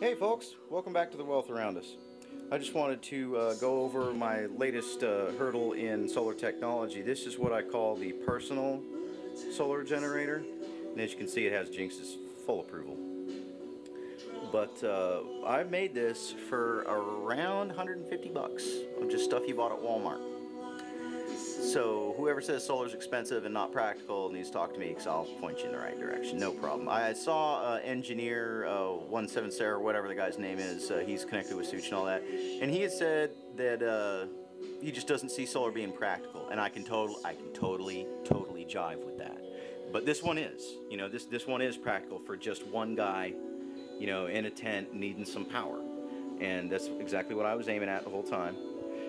Hey folks, welcome back to the Wealth Around Us. I just wanted to uh, go over my latest uh, hurdle in solar technology. This is what I call the personal solar generator. And as you can see it has Jinx's full approval. But uh, I made this for around 150 bucks of just stuff you bought at Walmart. So whoever says solar's expensive and not practical needs to talk to me because I'll point you in the right direction. No problem. I saw uh, engineer uh, 17 Sarah, whatever the guy's name is. Uh, he's connected with Such and all that, and he had said that uh, he just doesn't see solar being practical, and I can total, I can totally, totally jive with that. But this one is, you know, this this one is practical for just one guy, you know, in a tent needing some power, and that's exactly what I was aiming at the whole time.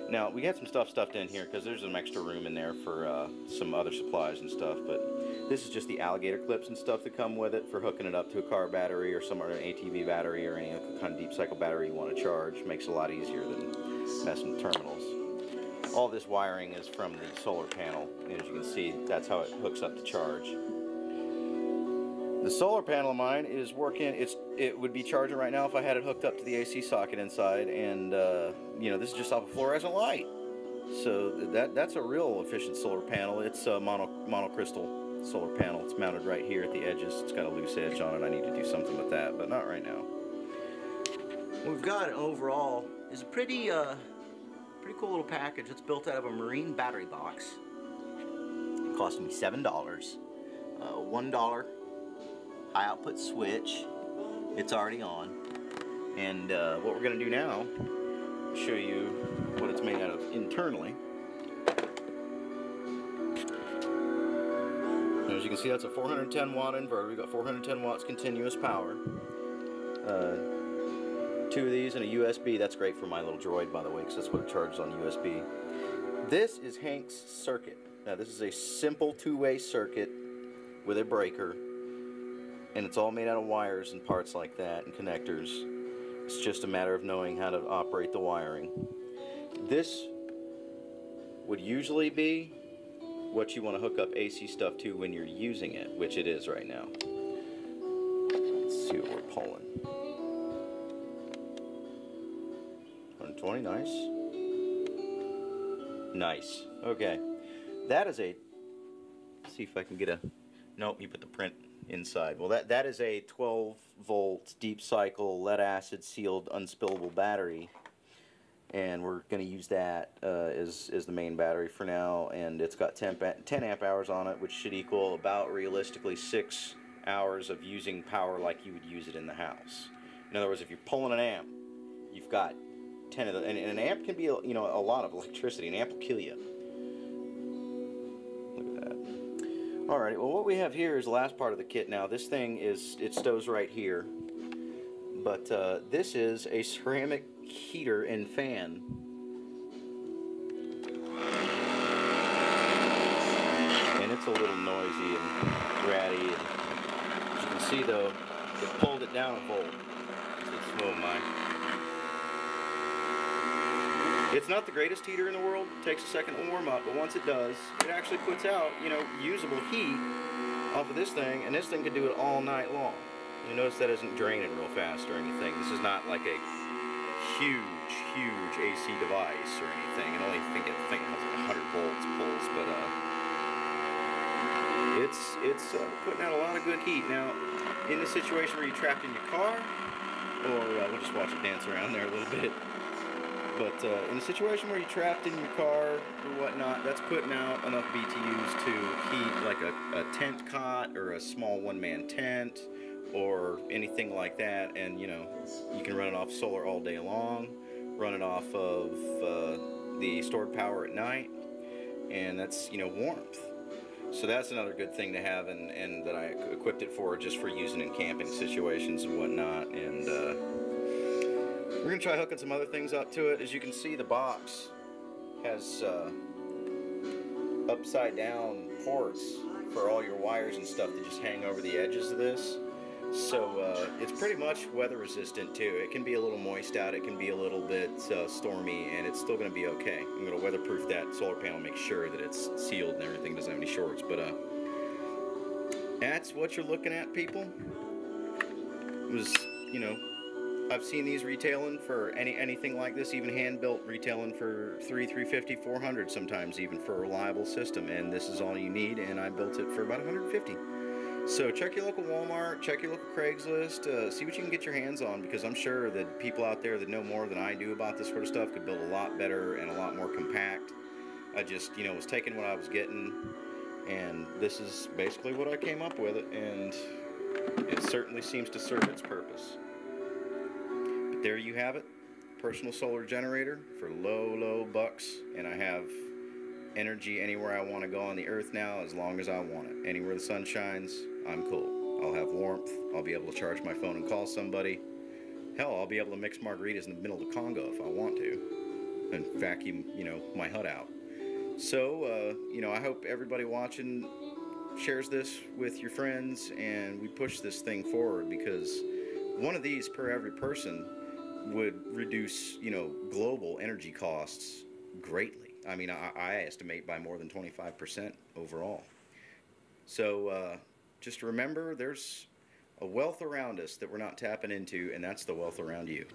Now, we had some stuff stuffed in here because there's some extra room in there for uh, some other supplies and stuff, but this is just the alligator clips and stuff that come with it for hooking it up to a car battery or some other ATV battery or any kind of deep cycle battery you want to charge. Makes it a lot easier than messing with terminals. All this wiring is from the solar panel, and as you can see, that's how it hooks up to charge. The solar panel of mine is working. It's it would be charging right now if I had it hooked up to the AC socket inside, and uh, you know this is just off a fluorescent light. So that that's a real efficient solar panel. It's a mono monocrystal solar panel. It's mounted right here at the edges. It's got a loose edge on it. I need to do something with that, but not right now. We've got overall is a pretty uh, pretty cool little package. It's built out of a marine battery box. It cost me seven dollars. Uh, one dollar high output switch. It's already on. And uh, what we're going to do now, show you what it's made out of internally. As you can see, that's a 410 watt inverter. We've got 410 watts continuous power. Uh, two of these and a USB. That's great for my little droid, by the way, because that's what it charges on USB. This is Hank's circuit. Now, this is a simple two-way circuit with a breaker and it's all made out of wires and parts like that and connectors. It's just a matter of knowing how to operate the wiring. This would usually be what you want to hook up AC stuff to when you're using it, which it is right now. Let's see what we're pulling. 120, nice. Nice. Okay. That is a, see if I can get a, nope, you put the print inside. Well, that, that is a 12 volt deep cycle lead acid sealed unspillable battery. And we're going to use that uh, as, as the main battery for now. And it's got 10, 10 amp hours on it, which should equal about realistically 6 hours of using power like you would use it in the house. In other words, if you're pulling an amp, you've got 10 of the, and, and an amp can be, you know, a lot of electricity. An amp will kill you. Alright, well what we have here is the last part of the kit now. This thing is, it stows right here. But uh, this is a ceramic heater and fan. And it's a little noisy and ratty. And as you can see though, it pulled it down a volt. Oh my. It's not the greatest heater in the world. It takes a second to warm up, but once it does, it actually puts out, you know, usable heat off of this thing, and this thing can do it all night long. You notice that isn't draining real fast or anything. This is not like a huge, huge AC device or anything. I only think it, think it has like 100 volts pulse, but uh, it's it's uh, putting out a lot of good heat. Now, in the situation where you're trapped in your car, or uh, we'll just watch it dance around there a little bit. But uh, in a situation where you're trapped in your car or whatnot, that's putting out enough BTUs to heat like a, a tent cot or a small one-man tent or anything like that. And you know, you can run it off solar all day long, run it off of uh, the stored power at night, and that's you know warmth. So that's another good thing to have, and, and that I equipped it for just for using in camping situations and whatnot. And uh, we're to try hooking some other things up to it. As you can see, the box has uh, upside down ports for all your wires and stuff that just hang over the edges of this. So uh, it's pretty much weather resistant too. It can be a little moist out, it can be a little bit uh, stormy, and it's still going to be okay. I'm going to weatherproof that solar panel, make sure that it's sealed and everything doesn't have any shorts. But uh, that's what you're looking at, people. It was, you know, I've seen these retailing for any anything like this, even hand built retailing for three, 350, 400 sometimes even for a reliable system. And this is all you need, and I built it for about 150. So check your local Walmart, check your local Craigslist, uh, see what you can get your hands on because I'm sure that people out there that know more than I do about this sort of stuff could build a lot better and a lot more compact. I just, you know, was taking what I was getting and this is basically what I came up with and it certainly seems to serve its purpose. There you have it, personal solar generator for low, low bucks and I have energy anywhere I want to go on the earth now as long as I want it. Anywhere the sun shines, I'm cool. I'll have warmth. I'll be able to charge my phone and call somebody. Hell, I'll be able to mix margaritas in the middle of the Congo if I want to and vacuum, you know, my hut out. So, uh, you know, I hope everybody watching shares this with your friends and we push this thing forward because one of these per every person would reduce, you know, global energy costs greatly. I mean, I, I estimate by more than 25% overall. So uh, just remember there's a wealth around us that we're not tapping into, and that's the wealth around you.